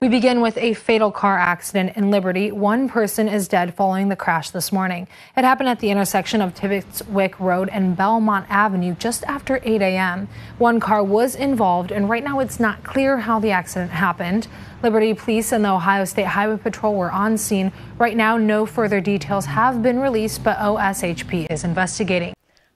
We begin with a fatal car accident in Liberty. One person is dead following the crash this morning. It happened at the intersection of Tibbets Wick Road and Belmont Avenue just after 8 a.m. One car was involved, and right now it's not clear how the accident happened. Liberty Police and the Ohio State Highway Patrol were on scene. Right now, no further details have been released, but OSHP is investigating.